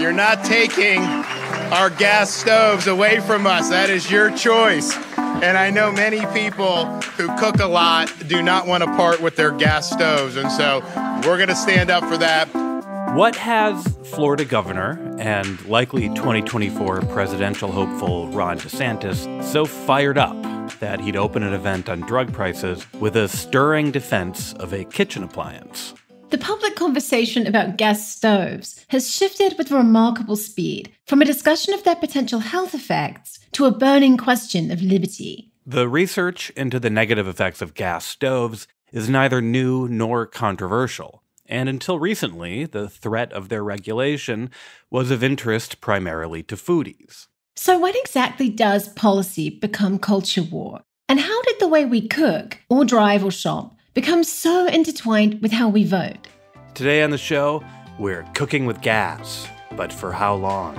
You're not taking our gas stoves away from us. That is your choice. And I know many people who cook a lot do not want to part with their gas stoves. And so we're going to stand up for that. What has Florida governor and likely 2024 presidential hopeful Ron DeSantis so fired up that he'd open an event on drug prices with a stirring defense of a kitchen appliance? The public conversation about gas stoves has shifted with remarkable speed from a discussion of their potential health effects to a burning question of liberty. The research into the negative effects of gas stoves is neither new nor controversial. And until recently, the threat of their regulation was of interest primarily to foodies. So, when exactly does policy become culture war? And how did the way we cook, or drive, or shop become so intertwined with how we vote? Today on the show, we're cooking with gas, but for how long?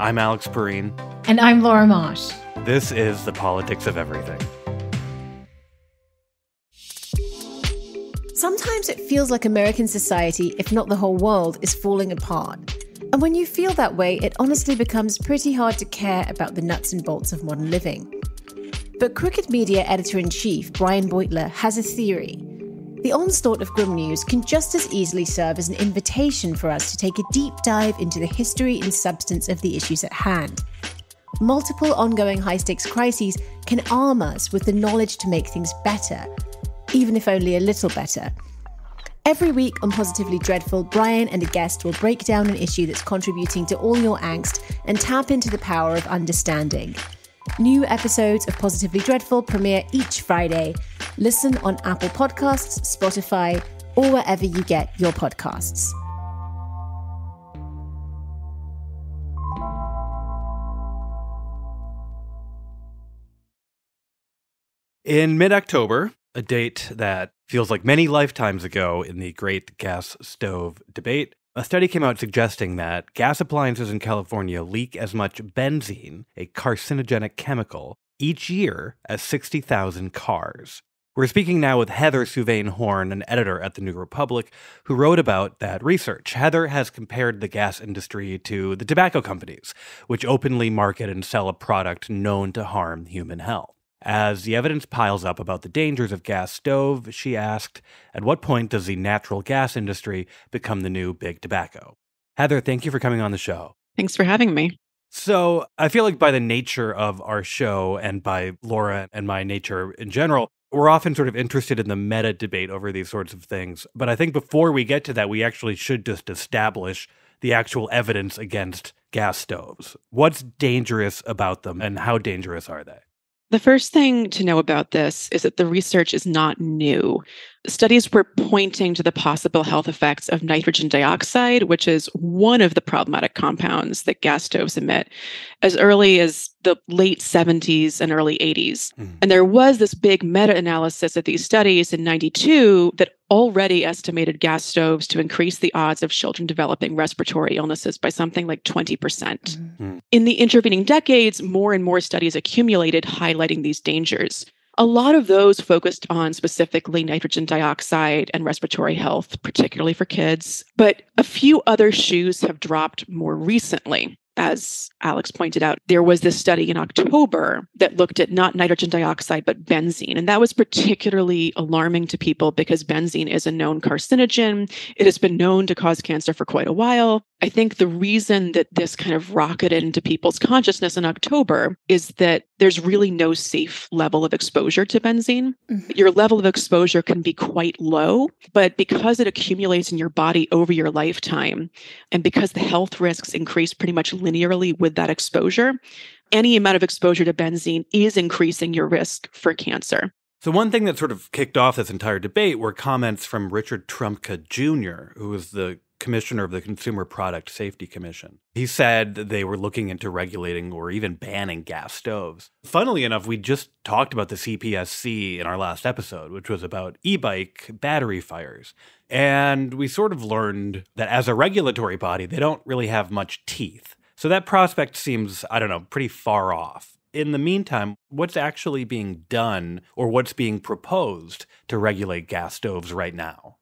I'm Alex Pareene. And I'm Laura Marsh. This is The Politics of Everything. Sometimes it feels like American society, if not the whole world, is falling apart. And when you feel that way, it honestly becomes pretty hard to care about the nuts and bolts of modern living. But Crooked Media editor in chief Brian Beutler has a theory. The onslaught of grim news can just as easily serve as an invitation for us to take a deep dive into the history and substance of the issues at hand. Multiple ongoing high stakes crises can arm us with the knowledge to make things better, even if only a little better. Every week on Positively Dreadful, Brian and a guest will break down an issue that's contributing to all your angst and tap into the power of understanding. New episodes of Positively Dreadful premiere each Friday. Listen on Apple Podcasts, Spotify, or wherever you get your podcasts. In mid October, a date that feels like many lifetimes ago in the great gas stove debate. A study came out suggesting that gas appliances in California leak as much benzene, a carcinogenic chemical, each year as 60,000 cars. We're speaking now with Heather Souvaine Horn, an editor at the New Republic, who wrote about that research. Heather has compared the gas industry to the tobacco companies, which openly market and sell a product known to harm human health. As the evidence piles up about the dangers of gas stove, she asked, At what point does the natural gas industry become the new big tobacco? Heather, thank you for coming on the show. Thanks for having me. So, I feel like by the nature of our show and by Laura and my nature in general, we're often sort of interested in the meta debate over these sorts of things. But I think before we get to that, we actually should just establish the actual evidence against gas stoves. What's dangerous about them and how dangerous are they? The first thing to know about this is that the research is not new. Studies were pointing to the possible health effects of nitrogen dioxide, which is one of the problematic compounds that gas stoves emit, as early as the late 70s and early 80s. Mm. And there was this big meta analysis of these studies in 92 that already estimated gas stoves to increase the odds of children developing respiratory illnesses by something like 20%. Mm. In the intervening decades, more and more studies accumulated highlighting these dangers. A lot of those focused on specifically nitrogen dioxide and respiratory health, particularly for kids. But a few other shoes have dropped more recently as Alex pointed out, there was this study in October that looked at not nitrogen dioxide, but benzene. And that was particularly alarming to people because benzene is a known carcinogen. It has been known to cause cancer for quite a while. I think the reason that this kind of rocketed into people's consciousness in October is that there's really no safe level of exposure to benzene. Mm-hmm. Your level of exposure can be quite low, but because it accumulates in your body over your lifetime, and because the health risks increase pretty much linearly with that exposure, any amount of exposure to benzene is increasing your risk for cancer. So, one thing that sort of kicked off this entire debate were comments from Richard Trumka Jr., who was the commissioner of the Consumer Product Safety Commission. He said they were looking into regulating or even banning gas stoves. Funnily enough, we just talked about the CPSC in our last episode, which was about e bike battery fires. And we sort of learned that as a regulatory body, they don't really have much teeth. So that prospect seems, I don't know, pretty far off. In the meantime, what's actually being done or what's being proposed to regulate gas stoves right now?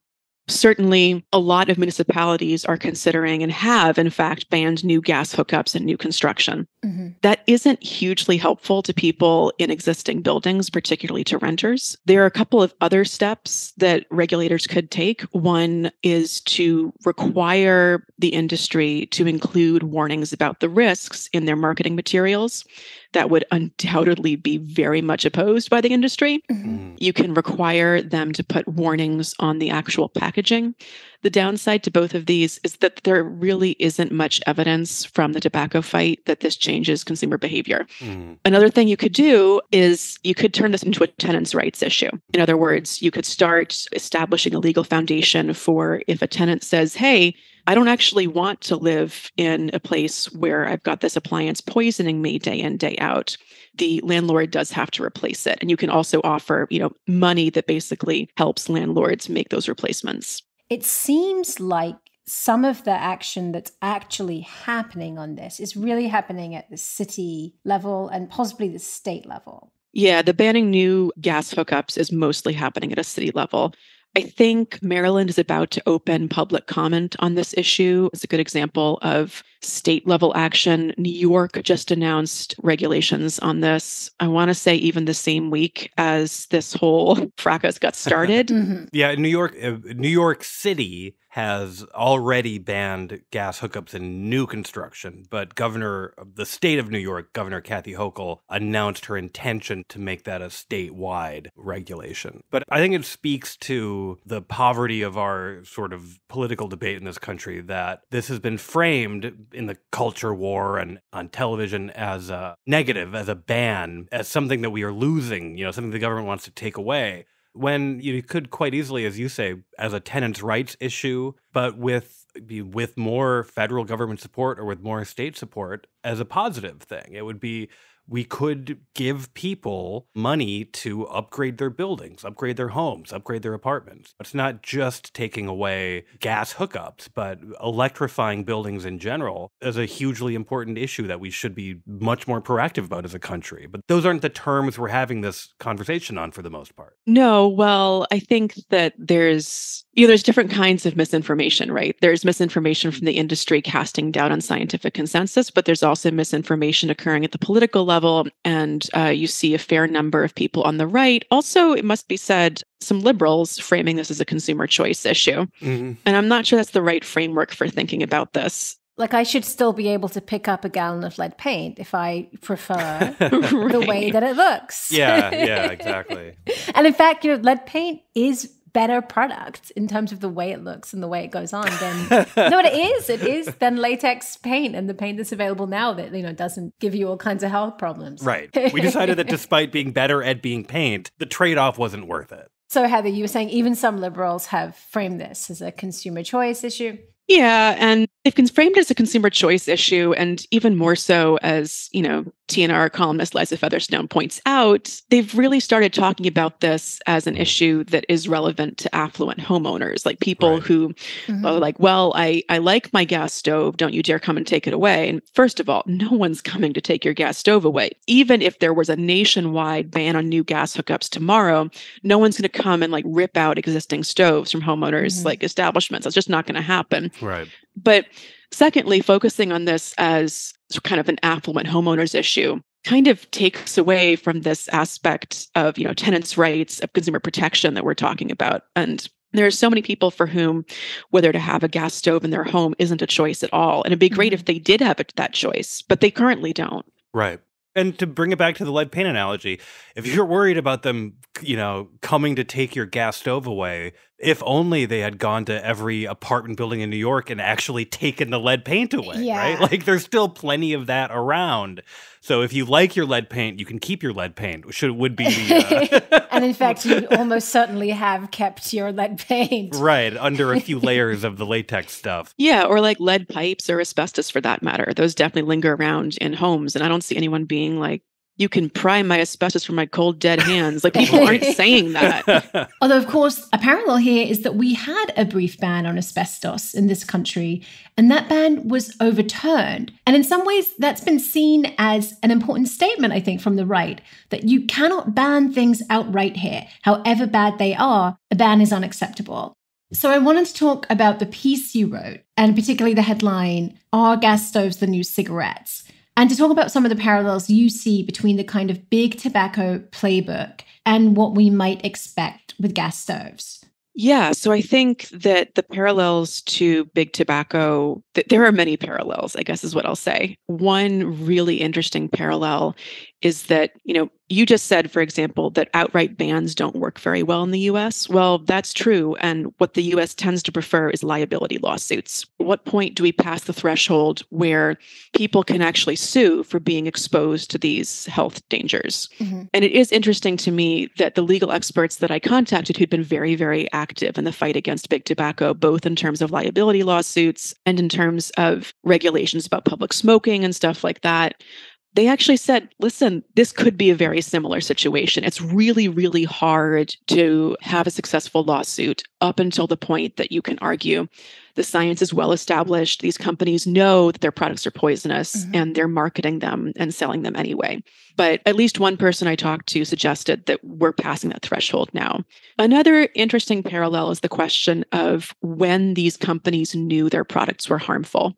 Certainly, a lot of municipalities are considering and have, in fact, banned new gas hookups and new construction. Mm-hmm. That isn't hugely helpful to people in existing buildings, particularly to renters. There are a couple of other steps that regulators could take. One is to require the industry to include warnings about the risks in their marketing materials that would undoubtedly be very much opposed by the industry. Mm-hmm. Mm. You can require them to put warnings on the actual packaging. The downside to both of these is that there really isn't much evidence from the tobacco fight that this changes consumer behavior. Mm. Another thing you could do is you could turn this into a tenant's rights issue. In other words, you could start establishing a legal foundation for if a tenant says, hey, I don't actually want to live in a place where I've got this appliance poisoning me day in, day out. The landlord does have to replace it. And you can also offer, you know, money that basically helps landlords make those replacements. It seems like some of the action that's actually happening on this is really happening at the city level and possibly the state level. Yeah, the banning new gas hookups is mostly happening at a city level. I think Maryland is about to open public comment on this issue. It's a good example of state level action. New York just announced regulations on this. I want to say even the same week as this whole fracas got started. mm-hmm. Yeah, New York, uh, New York City has already banned gas hookups in new construction, but Governor of the state of New York, Governor Kathy Hochul, announced her intention to make that a statewide regulation. But I think it speaks to the poverty of our sort of political debate in this country that this has been framed in the culture war and on television as a negative, as a ban, as something that we are losing, you know, something the government wants to take away when you could quite easily, as you say, as a tenants' rights issue, but with with more federal government support or with more state support as a positive thing. It would be we could give people money to upgrade their buildings, upgrade their homes, upgrade their apartments. It's not just taking away gas hookups, but electrifying buildings in general is a hugely important issue that we should be much more proactive about as a country. But those aren't the terms we're having this conversation on for the most part. No, well, I think that there's you know, there's different kinds of misinformation, right? There's misinformation from the industry casting doubt on scientific consensus, but there's also misinformation occurring at the political level. And uh, you see a fair number of people on the right. Also, it must be said, some liberals framing this as a consumer choice issue. Mm-hmm. And I'm not sure that's the right framework for thinking about this like I should still be able to pick up a gallon of lead paint if I prefer right. the way that it looks. Yeah, yeah, exactly. and in fact, you know, lead paint is better product in terms of the way it looks and the way it goes on then no it is? It is than latex paint and the paint that's available now that you know doesn't give you all kinds of health problems. Right. We decided that despite being better at being paint the trade-off wasn't worth it. So heather you were saying even some liberals have framed this as a consumer choice issue. Yeah, and they've been framed as a consumer choice issue, and even more so as you know, TNR columnist Liza Featherstone points out, they've really started talking about this as an issue that is relevant to affluent homeowners, like people right. who mm-hmm. are like, well, I, I like my gas stove. Don't you dare come and take it away. And first of all, no one's coming to take your gas stove away. Even if there was a nationwide ban on new gas hookups tomorrow, no one's going to come and like rip out existing stoves from homeowners mm-hmm. like establishments. That's just not going to happen. Right. But secondly, focusing on this as kind of an affluent homeowners issue kind of takes away from this aspect of you know tenants rights of consumer protection that we're talking about. And there are so many people for whom whether to have a gas stove in their home isn't a choice at all. And it'd be great mm-hmm. if they did have that choice but they currently don't. Right. And to bring it back to the lead paint analogy, if you're worried about them, you know, coming to take your gas stove away, if only they had gone to every apartment building in New York and actually taken the lead paint away, yeah. right? Like there's still plenty of that around. So if you like your lead paint, you can keep your lead paint. Should would be the uh, And in fact, you almost certainly have kept your lead paint. Right, under a few layers of the latex stuff. Yeah, or like lead pipes or asbestos for that matter. Those definitely linger around in homes and I don't see anyone being like you can pry my asbestos from my cold dead hands. Like people aren't saying that. Although, of course, a parallel here is that we had a brief ban on asbestos in this country, and that ban was overturned. And in some ways, that's been seen as an important statement, I think, from the right that you cannot ban things outright here. However bad they are, a ban is unacceptable. So I wanted to talk about the piece you wrote, and particularly the headline, Are Gas Stoves the New Cigarettes? And to talk about some of the parallels you see between the kind of big tobacco playbook and what we might expect with gas stoves. Yeah, so I think that the parallels to big tobacco, th- there are many parallels, I guess is what I'll say. One really interesting parallel is that, you know, you just said, for example, that outright bans don't work very well in the US. Well, that's true. And what the US tends to prefer is liability lawsuits. At what point do we pass the threshold where people can actually sue for being exposed to these health dangers? Mm-hmm. And it is interesting to me that the legal experts that I contacted who'd been very, very active in the fight against big tobacco, both in terms of liability lawsuits and in terms of regulations about public smoking and stuff like that, they actually said, listen, this could be a very similar situation. It's really, really hard to have a successful lawsuit up until the point that you can argue the science is well established. These companies know that their products are poisonous mm-hmm. and they're marketing them and selling them anyway. But at least one person I talked to suggested that we're passing that threshold now. Another interesting parallel is the question of when these companies knew their products were harmful.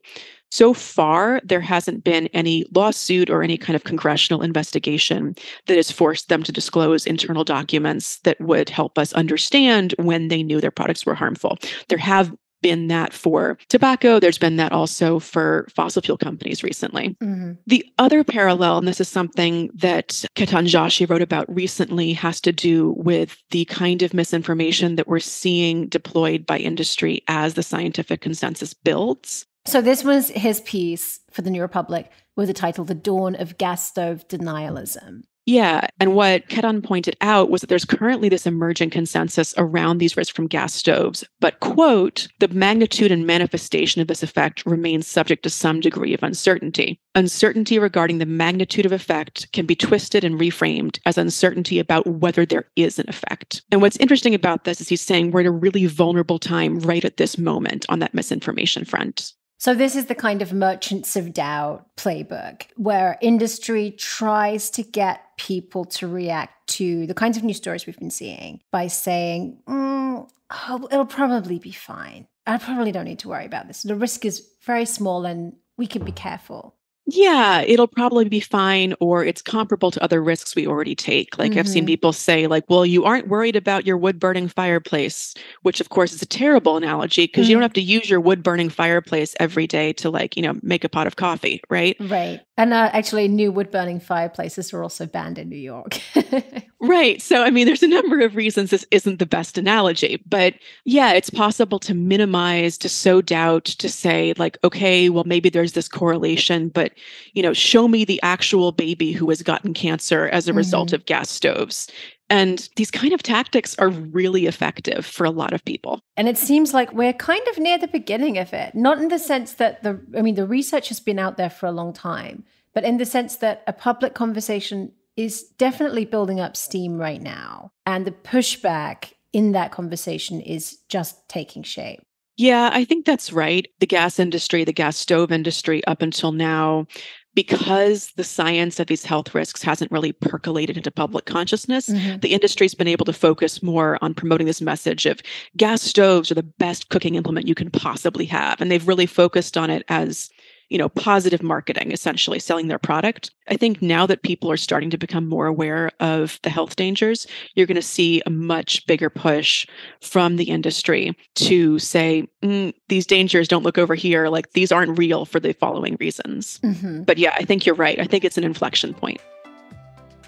So far, there hasn't been any lawsuit or any kind of congressional investigation that has forced them to disclose internal documents that would help us understand when they knew their products were harmful. There have been that for tobacco. There's been that also for fossil fuel companies recently. Mm-hmm. The other parallel, and this is something that Ketan Joshi wrote about recently, has to do with the kind of misinformation that we're seeing deployed by industry as the scientific consensus builds. So this was his piece for the New Republic with the title The Dawn of Gas Stove Denialism. Yeah. And what Ketan pointed out was that there's currently this emerging consensus around these risks from gas stoves. But, quote, the magnitude and manifestation of this effect remains subject to some degree of uncertainty. Uncertainty regarding the magnitude of effect can be twisted and reframed as uncertainty about whether there is an effect. And what's interesting about this is he's saying we're at a really vulnerable time right at this moment on that misinformation front. So, this is the kind of merchants of doubt playbook where industry tries to get people to react to the kinds of news stories we've been seeing by saying, mm, oh, it'll probably be fine. I probably don't need to worry about this. The risk is very small and we can be careful yeah, it'll probably be fine or it's comparable to other risks we already take. Like mm-hmm. I've seen mm-hmm. people say like, well, you aren't worried about your wood burning fireplace, which of course is a terrible analogy because mm-hmm. you don't mm-hmm. have to use your wood burning fireplace every day to like, you know, make a pot of coffee, right? Right. And uh, actually new wood burning fireplaces are also banned in New York. right. So I mean, there's a number of reasons this isn't the best analogy, but yeah, it's possible to minimize, to sow doubt, to say like, okay, well maybe there's this correlation, but you know, show me the actual baby who has gotten cancer as a mm-hmm. result of gas stoves. And these kind of tactics are really effective for a lot of people. And it seems like we're kind of near the beginning of it, not in the sense that the, I mean, the research has been out there for a long time, but in the sense that a public conversation is definitely building up steam right now. And the pushback in that conversation is just taking shape. Yeah, I think that's right. The gas industry, the gas stove industry, up until now, because the science of these health risks hasn't really percolated into public consciousness, mm-hmm. the industry's been able to focus more on promoting this message of gas stoves are the best cooking implement you can possibly have. And they've really focused on it as you know, positive marketing, essentially selling their product. I think now that people are starting to become more aware of the health dangers, you're going to see a much bigger push from the industry to say, mm, these dangers don't look over here. Like these aren't real for the following reasons. Mm-hmm. But yeah, I think you're right. I think it's an inflection point.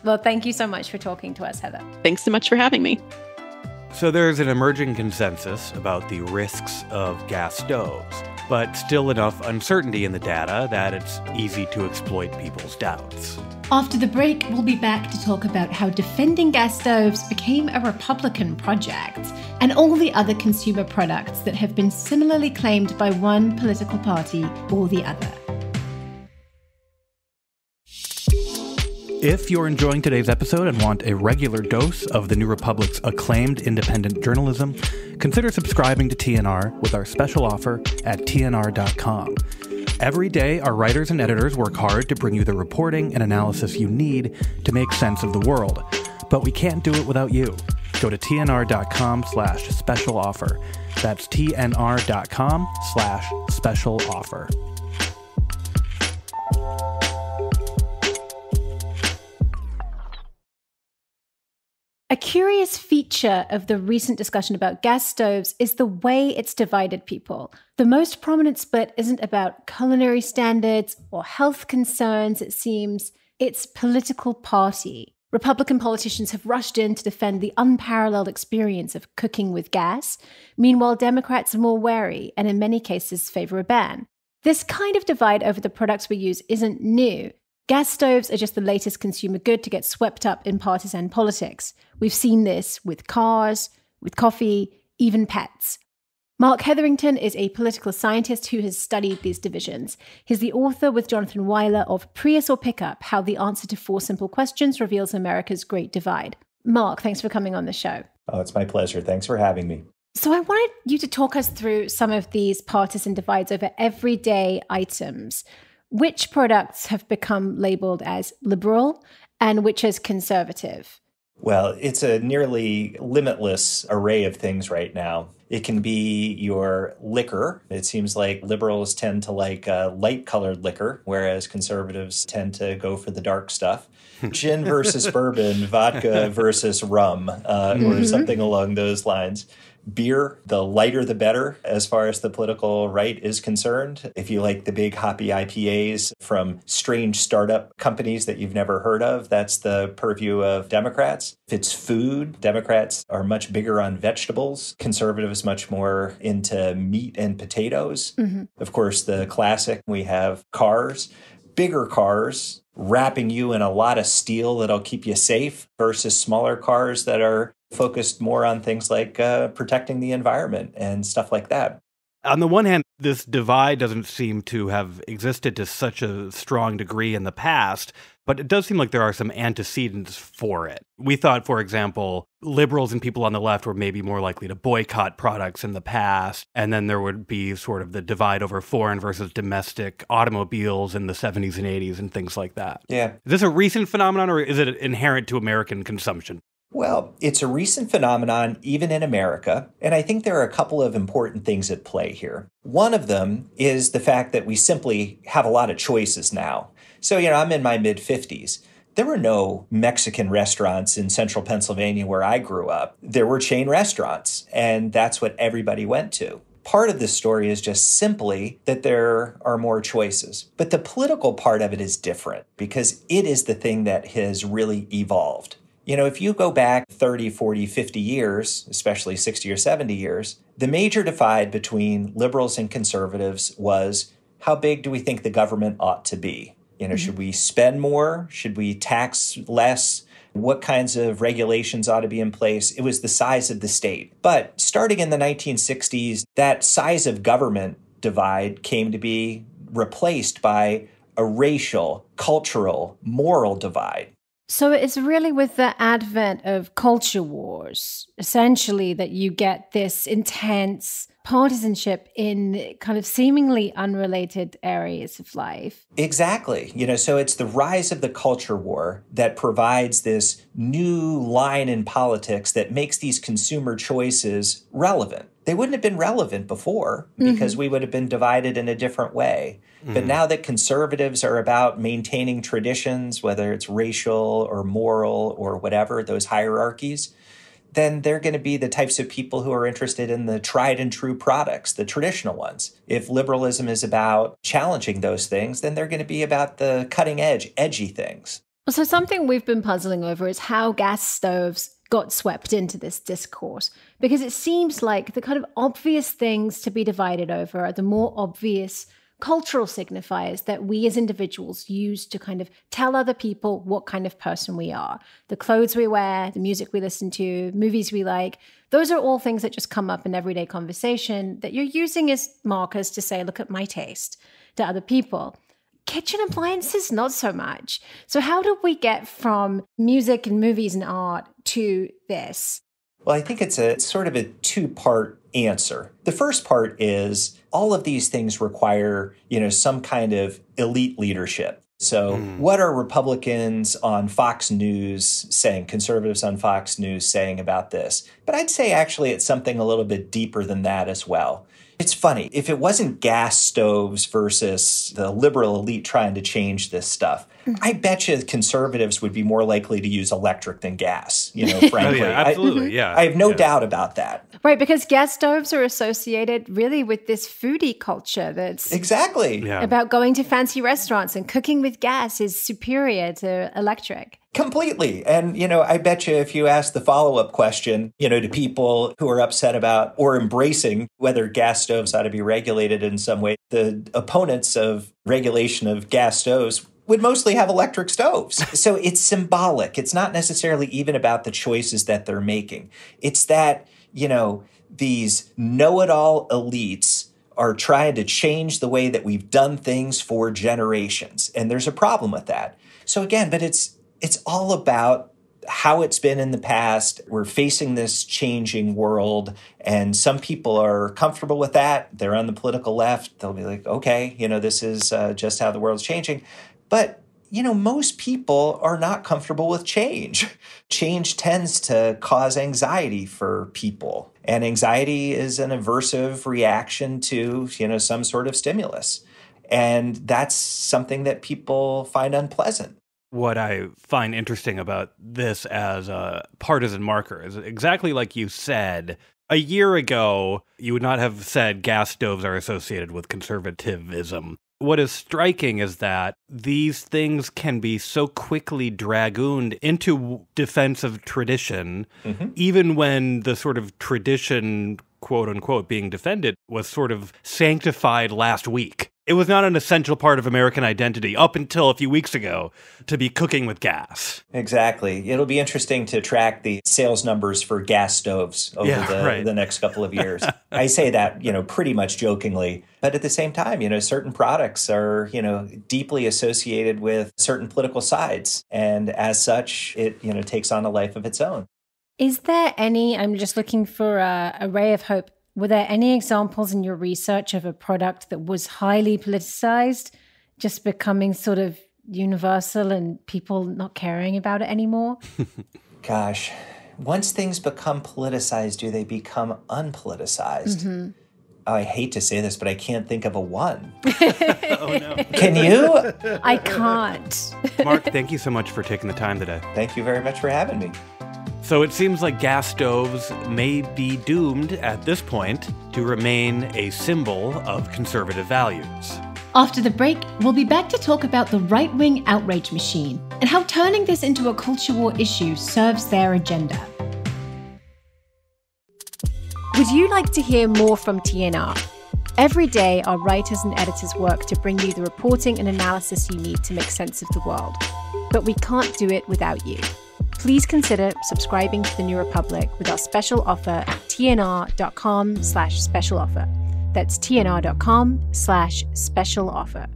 Well, thank you so much for talking to us, Heather. Thanks so much for having me. So, there's an emerging consensus about the risks of gas stoves but still enough uncertainty in the data that it's easy to exploit people's doubts. After the break, we'll be back to talk about how defending gas stoves became a Republican project and all the other consumer products that have been similarly claimed by one political party or the other. If you're enjoying today's episode and want a regular dose of the New Republic's acclaimed independent journalism, consider subscribing to TNR with our special offer at TNR.com. Every day, our writers and editors work hard to bring you the reporting and analysis you need to make sense of the world. But we can't do it without you. go to tnr.com slash special offer. That's tnr.com slash special offer. A curious feature of the recent discussion about gas stoves is the way it's divided people. The most prominent split isn't about culinary standards or health concerns, it seems, it's political party. Republican politicians have rushed in to defend the unparalleled experience of cooking with gas. Meanwhile, Democrats are more wary and, in many cases, favor a ban. This kind of divide over the products we use isn't new. Gas stoves are just the latest consumer good to get swept up in partisan politics. We've seen this with cars, with coffee, even pets. Marc Hetherington is a political scientist who has studied these divisions. He's the author with Jonathan Weiler of Prius or Pickup How the Answer to Four Simple Questions Reveals America's Great Divide. Marc, thanks for coming on the show. Oh, it's my pleasure. Thanks for having me. So, I wanted you to talk us through some of these partisan divides over everyday items which products have become labeled as liberal and which as conservative? Well, it's a nearly limitless array of things right now. It can be your liquor. It seems like liberals tend to like uh, light colored liquor, whereas conservatives tend to go for the dark stuff. Gin versus bourbon, vodka versus rum, uh, mm-hmm. or something along those lines beer, the lighter the better as far as the political right is concerned. If you like the big hoppy IPAs from strange startup companies that you've never heard of, that's the purview of Democrats. If it's food, Democrats are much bigger on vegetables, conservatives much more into meat and potatoes. Mm-hmm. Of course, the classic we have cars bigger cars wrapping you in a lot of steel that'll keep you safe versus smaller cars that are focused more on things like uh, protecting the environment and stuff like that. On the one hand, this divide doesn't seem to have existed to such a strong degree in the past, but it does seem like there are some antecedents for it. We thought, for example, liberals and people on the left were maybe more likely to boycott products in the past, and then there would be sort of the divide over foreign versus domestic automobiles in the 70s and 80s and things like that. Yeah. Is this a recent phenomenon or is it inherent to American consumption? Well, it's a recent phenomenon, even in America, and I think there are a couple of important things at play here. One of them is the fact that we simply have a lot of choices now. So, you know, I'm in my mid 50s. There were no Mexican restaurants in central Pennsylvania where I grew up. There were chain restaurants, and that's what everybody went to. Part of the story is just simply that there are more choices. But the political part of it is different because it is the thing that has really evolved. You know, if you go back 30, 40, 50 years, especially 60 or 70 years, the major divide between liberals and conservatives was how big do we think the government ought to be? You know, mm-hmm. should we spend more? Should we tax less? What kinds of regulations ought to be in place? It was the size of the state. But starting in the 1960s, that size of government divide came to be replaced by a racial, cultural, moral divide. So it's really with the advent of culture wars, essentially, that you get this intense partisanship in kind of seemingly unrelated areas of life. Exactly. You know, so it's the rise of the culture war that provides this new line in politics that makes these consumer choices relevant. They wouldn't have been relevant before because mm-hmm. we would have been divided in a different way. Mm. But now that conservatives are about maintaining traditions, whether it's racial or moral or whatever, those hierarchies, then they're going to be the types of people who are interested in the tried and true products, the traditional ones. If liberalism is about challenging those things, then they're going to be about the cutting edge, edgy things. So, something we've been puzzling over is how gas stoves got swept into this discourse because it seems like the kind of obvious things to be divided over are the more obvious cultural signifiers that we as individuals use to kind of tell other people what kind of person we are. The clothes we wear, the music we listen to, movies we like, those are all things that just come up in everyday conversation that you're using as markers to say, look at my taste to other people. Kitchen appliances, not so much. So, how do we get from music and movies and art to this? Well, I think it's a sort of a two part answer. The first part is all of these things require, you know, some kind of elite leadership. So, mm. what are Republicans on Fox News saying, conservatives on Fox News saying about this? But I'd say actually it's something a little bit deeper than that as well. It's funny, if it wasn't gas stoves versus the liberal elite trying to change this stuff. Mm-hmm. I bet you conservatives would be more likely to use electric than gas, you know, frankly. oh, yeah, mm-hmm. absolutely, I, yeah. I have no yeah. doubt about that. Right, because gas stoves are associated really with this foodie culture that's exactly yeah. about going to fancy restaurants and cooking with gas is superior to electric. Completely. And, you know, I bet you if you ask the follow up question, you know, to people who are upset about or embracing whether gas stoves ought to be regulated in some way, the opponents of regulation of gas stoves would mostly have electric stoves. so it's symbolic. It's not necessarily even about the choices that they're making. It's that, you know, these know it all elites are trying to change the way that we've done things for generations. And there's a problem with that. So again, but it's it's all about how it's been in the past. We're facing this changing world, and some people are comfortable with that. They're on the political left. They'll be like, okay, you know, this is uh, just how the world's changing. But, you know, most people are not comfortable with change. Change tends to cause anxiety for people, and anxiety is an aversive reaction to, you know, some sort of stimulus. And that's something that people find unpleasant what I find interesting about this as a partisan marker is exactly like you said. A year ago, you would not have said gas stoves are associated with conservatism. What is striking is that these things can be so quickly dragooned into defensive tradition, mm-hmm. even when the sort of tradition, quote unquote, being defended was sort of sanctified last week it was not an essential part of American identity up until a few weeks ago to be cooking with gas. Exactly. It'll be interesting to track the sales numbers for gas stoves over yeah, the, right. the next couple of years. I say that, you know, pretty much jokingly, but at the same time, you know, certain products are, you know, deeply associated with certain political sides. And as such, it, you know, takes on a life of its own. Is there any, I'm just looking for a, a ray of hope were there any examples in your research of a product that was highly politicized, just becoming sort of universal and people not caring about it anymore? Gosh, once things become politicized, do they become unpoliticized? Mm-hmm. Oh, I hate to say this, but I can't think of a one. oh, no. Can you? I can't. Marc, thank you so much for taking the time today. Thank you very much for having me. So it seems like gas stoves may be doomed at this point to remain a symbol of conservative values. After the break, we'll be back to talk about the right wing outrage machine and how turning this into a culture war issue serves their agenda. Would you like to hear more from TNR? Every day, our writers and editors work to bring you the reporting and analysis you need to make sense of the world. But we can't do it without you please consider subscribing to the New Republic with our special offer at tnr.com slash special offer. That's tnr.com slash special offer.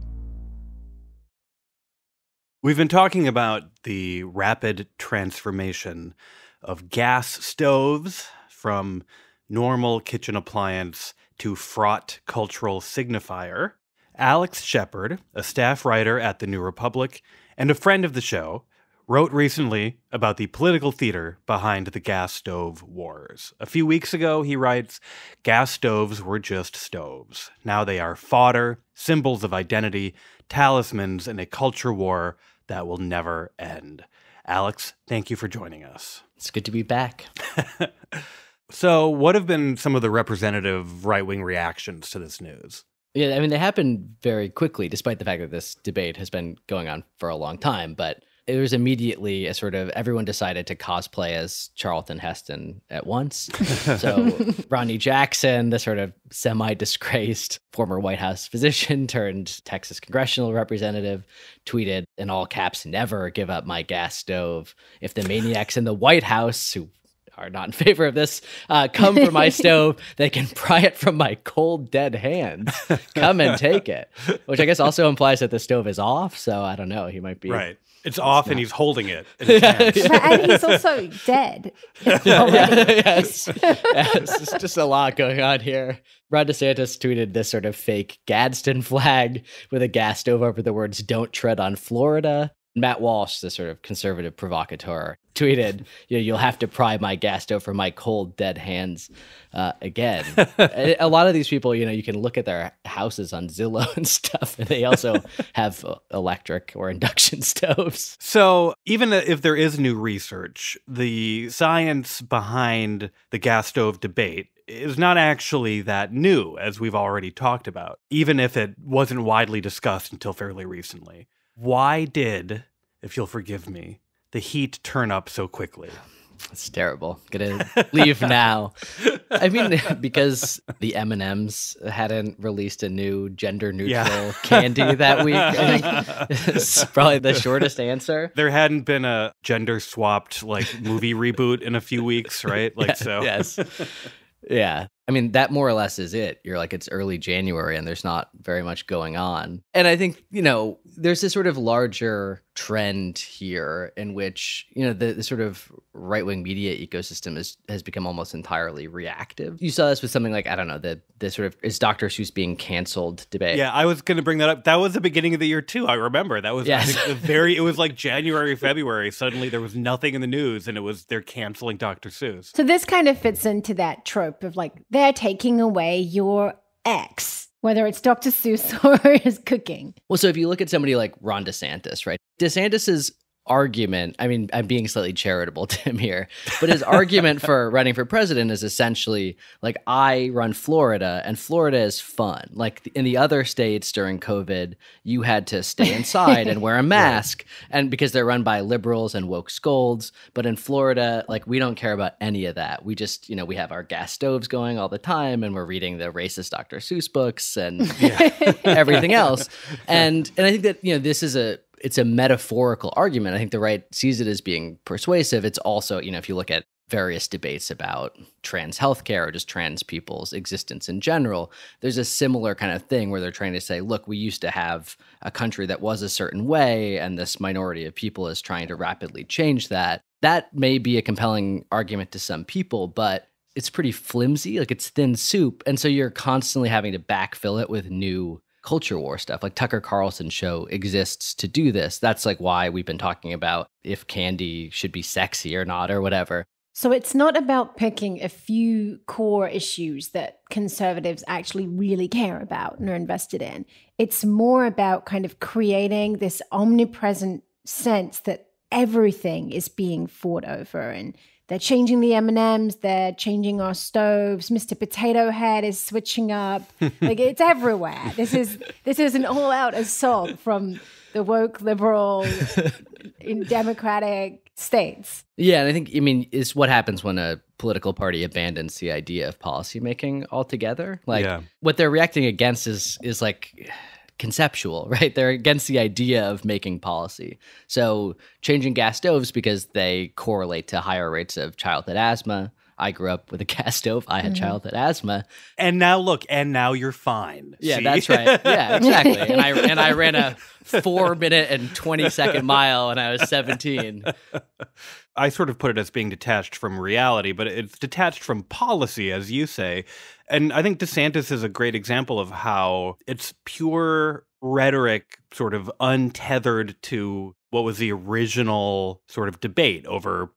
We've been talking about the rapid transformation of gas stoves from normal kitchen appliance to fraught cultural signifier. Alex Shephard, a staff writer at the New Republic and a friend of the show, wrote recently about the political theater behind the gas stove wars. A few weeks ago, he writes Gas stoves were just stoves. Now they are fodder, symbols of identity, talismans in a culture war that will never end. Alex, thank you for joining us. It's good to be back. so, what have been some of the representative right wing reactions to this news? Yeah, I mean, they happened very quickly, despite the fact that this debate has been going on for a long time. But it was immediately a sort of everyone decided to cosplay as Charlton Heston at once. so Ronny Jackson, the sort of semi-disgraced former White House physician turned Texas congressional representative, tweeted in all caps, "Never give up my gas stove." If the maniacs in the White House who are not in favor of this uh, come for my stove. They can pry it from my cold, dead hands. Come and take it. Which I guess also implies that the stove is off. So I don't know. He might be. Right. It's off and he's holding it. in his hands. and he's also dead. yeah, yes. yes. It's just a lot going on here. Ron DeSantis tweeted this sort of fake Gadsden flag with a gas stove over the words "Don't tread on Florida." Matt Walsh, the sort of conservative provocateur, tweeted, "You know, you'll have to pry my gas stove from my cold, dead hands uh, again." a a lot of these people, you know, you can look at their houses on Zillow and stuff, and they also have uh, electric or induction stoves. So, even if there is new research, the science behind the gas stove debate is not actually that new, as we've already talked about, even if it wasn't widely discussed until fairly recently. Why did, if you'll forgive me, the heat turn up so quickly? It's terrible. Gonna leave now. I mean, because the M and M's hadn't released a new gender neutral Yeah. candy that week. I think it's probably the shortest answer. There hadn't been a gender swapped like movie reboot in a few weeks, right? Like so. Yes. Yeah. I mean, that more or less is it. You're like, it's early January and there's not very much going on. And I think, you know, there's this sort of larger trend here in which, you know, the, the sort of right wing media ecosystem is, has become almost entirely reactive. You saw this with something like, I don't know, the, the sort of, is Dr. Seuss being canceled debate? Yeah, I was going to bring that up. That was the beginning of the year too. I remember that was Yes. think, very. It was like January, February. Suddenly there was nothing in the news, and it was they're canceling Dr. Seuss. So this kind of fits into that trope of like they're taking away your ex, whether it's Dr. Seuss or his cooking. Well, so if you look at somebody like Ron DeSantis, right? DeSantis's argument, I mean, I'm being slightly charitable to him here, but his argument for running for president is essentially like I run Florida and Florida is fun. Like in the other states during COVID, you had to stay inside and wear a mask and because they're run by liberals and woke scolds, but in Florida, like we don't care about any of that. We just, you know, we have our gas stoves going all the time and we're reading the racist Dr. Seuss books and everything else. And and I think that, you know, this is a it's a metaphorical argument. I think the right sees it as being persuasive. It's also, you know, if you look at various debates about trans healthcare or just trans people's existence in general, there's a similar kind of thing where they're trying to say, look, we used to have a country that was a certain way, and this minority of people is trying to rapidly change that. That may be a compelling argument to some people, but it's pretty flimsy, like it's thin soup. And so you're constantly having to backfill it with new culture war stuff. Like Tucker Carlson show exists to do this. That's like why we've been talking about if candy should be sexy or not or whatever. So it's not about picking a few core issues that conservatives actually really care about and are invested in. It's more about kind of creating this omnipresent sense that everything is being fought over and they're changing the M&Ms, they're changing our stoves, Mr. Potato Head is switching up. like it's everywhere. This is this is an all-out assault from the woke liberal in democratic states. Yeah, and I think I mean it's what happens when a political party abandons the idea of policymaking altogether. Like Yeah. what they're reacting against is is like conceptual, right? They're against the idea of making policy. So changing gas stoves because they correlate to higher rates of childhood asthma. I grew up with a gas stove. I had mm-hmm. childhood asthma. And now look, and now you're fine. Yeah, See? that's right. Yeah, exactly. And I and I ran a four minute and twenty second mile when I was seventeen. I sort of put it as being detached from reality, but it's detached from policy, as you say. And I think DeSantis is a great example of how it's pure rhetoric, sort of untethered to what was the original sort of debate over,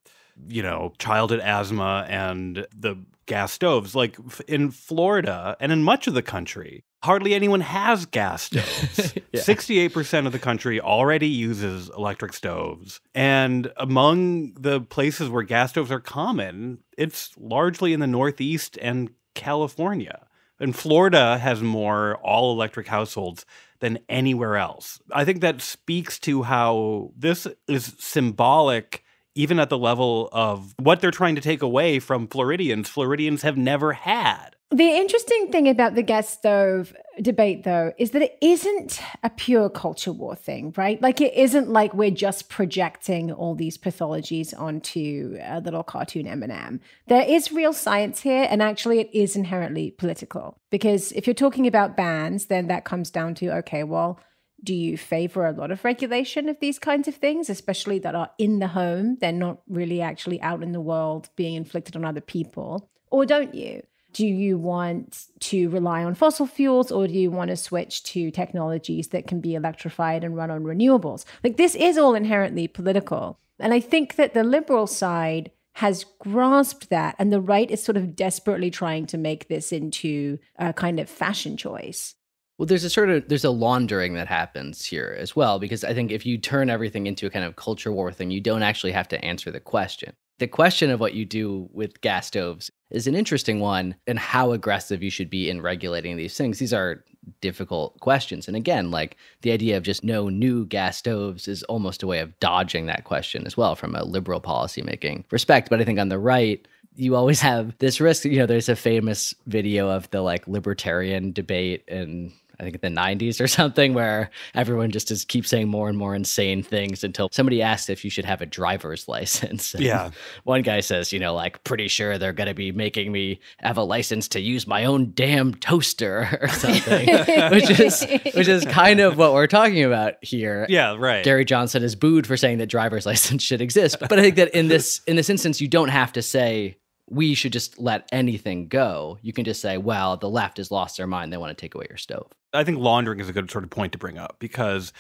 you know, childhood asthma and the gas stoves. Like f- in Florida and in much of the country, hardly anyone has gas stoves. Yeah. 68% of the country already uses electric stoves. And among the places where gas stoves are common, it's largely in the Northeast and California. And Florida has more all electric households than anywhere else. I think that speaks to how this is symbolic even at the level of what they're trying to take away from Floridians. Floridians have never had The interesting thing about the gas stove debate, though, is that it isn't a pure culture war thing, right? Like, it isn't like we're just projecting all these pathologies onto a little cartoon M&M. There is real science here, and actually, it is inherently political. Because if you're talking about bans, then that comes down to okay, well, do you favor a lot of regulation of these kinds of things, especially that are in the home? They're not really actually out in the world being inflicted on other people. Or don't you? Do you want to rely on fossil fuels or do you want to switch to technologies that can be electrified and run on renewables? Like, this is all inherently political. And I think that the liberal side has grasped that, and the right is sort of desperately trying to make this into a kind of fashion choice. Well, there's a sort of there's a laundering that happens here as well because I think if you turn everything into a kind of culture war thing, you don't actually have to answer the question. The question of what you do with gas stoves is an interesting one and how aggressive you should be in regulating these things. These are difficult questions. And again, like the idea of just no new gas stoves is almost a way of dodging that question as well from a liberal policymaking respect. But I think on the right, you always have this risk. You know, there's a famous video of the like libertarian debate and I think in the 90s or something, where everyone just is keeps saying more and more insane things until somebody asks if you should have a driver's license. And yeah. One guy says, you know, like pretty sure they're going to be making me have a license to use my own damn toaster or something, which is which is kind of what we're talking about here. Yeah, right. Gary Johnson is booed for saying that driver's license should exist, but I think that in this in this instance, you don't have to say we should just let anything go. You can just say, well, the left has lost their mind. They want to take away your stove. I think laundering is a good sort of point to bring up because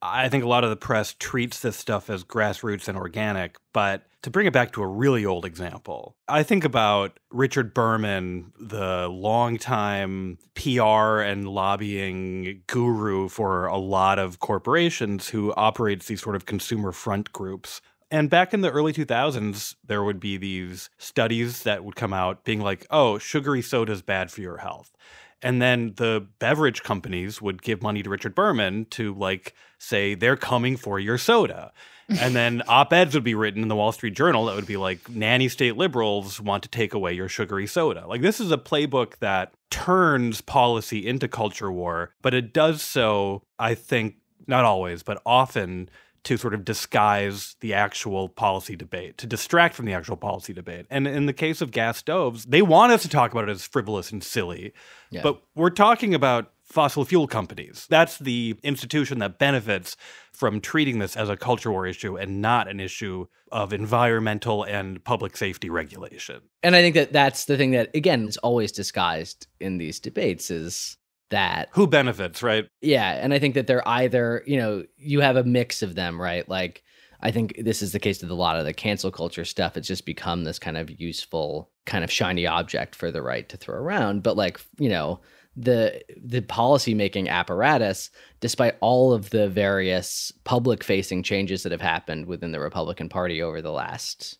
I think a lot of the press treats this stuff as grassroots and organic. But to bring it back to a really old example, I think about Richard Berman, the longtime PR and lobbying guru for a lot of corporations who operates these sort of consumer front groups and back in the early 2000s, there would be these studies that would come out being like, oh, sugary soda is bad for your health. And then the beverage companies would give money to Richard Berman to like say they're coming for your soda. and then op-eds would be written in the Wall Street Journal that would be like nanny state liberals want to take away your sugary soda. Like this is a playbook that turns policy into culture war, but it does so I think not always, but often to sort of disguise the actual policy debate, to distract from the actual policy debate. And in the case of gas stoves, they want us to talk about it as frivolous and silly. Yeah. But we're talking about fossil fuel companies. That's the institution that benefits from treating this as a culture war issue and not an issue of environmental and public safety regulation. And I think that that's the thing that again is always disguised in these debates is that. Who benefits right? Yeah and i think that they're either you know you have a mix of them right? Like i think this is the case with a lot of the cancel culture stuff. It's just become this kind of useful kind of shiny object for the right to throw around. But like you know the the policy making apparatus despite all of the various public facing changes that have happened within the republican party over the last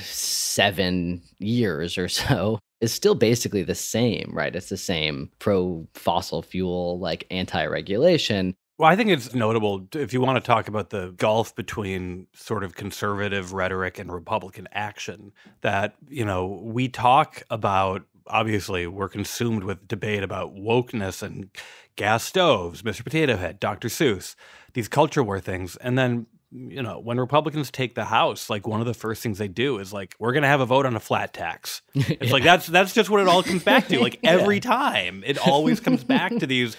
7 years or so is still basically the same, right? It's the same pro fossil fuel, like anti regulation. Well, I think it's notable if you want to talk about the gulf between sort of conservative rhetoric and Republican action, that, you know, we talk about obviously we're consumed with debate about wokeness and gas stoves, Mr. Potato Head, Dr. Seuss, these culture war things. And then you know, when Republicans take the House, like one of the first things they do is like, we're going to have a vote on a flat tax. It's yeah. like that's that's just what it all comes back to. Like every yeah. time, it always comes back to these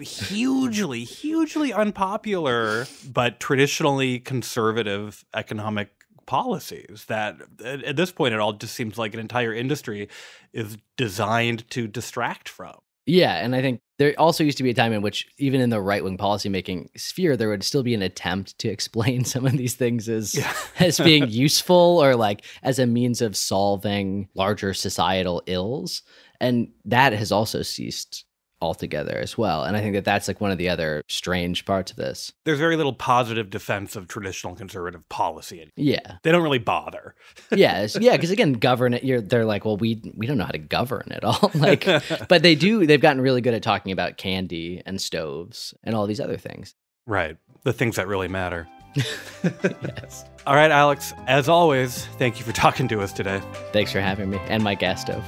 hugely, hugely unpopular but traditionally conservative economic policies that at this point it all just seems like an entire industry is designed to distract from. Yeah, and I think there also used to be a time in which, even in the right wing policymaking sphere, there would still be an attempt to explain some of these things as yeah. as being useful or like as a means of solving larger societal ills, and that has also ceased altogether as well. And I think that that's like one of the other strange parts of this. There's very little positive defense of traditional conservative policy. Yeah. They don't really bother. yeah. Yeah. Cause again, govern it, you're, they're like, well, we, we don't know how to govern at all. like, but they do, they've gotten really good at talking about candy and stoves and all these other things. Right. The things that really matter. yes. All right, Alex, as always, thank you for talking to us today. Thanks for having me and my gas stove.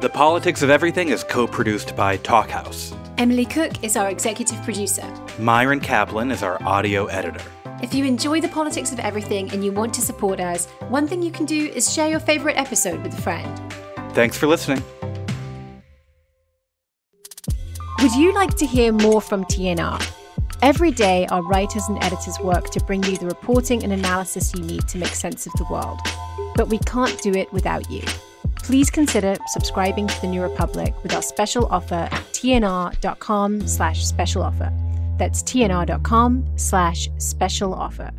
The Politics of Everything is co produced by Talkhouse. Emily Cook is our executive producer. Myron Kaplan is our audio editor. If you enjoy the politics of everything and you want to support us, one thing you can do is share your favorite episode with a friend. Thanks for listening. Would you like to hear more from TNR? Every day, our writers and editors work to bring you the reporting and analysis you need to make sense of the world. But we can't do it without you. Please consider subscribing to The New Republic with our special offer tnr.com slash special offer. That's tnr.com slash special offer.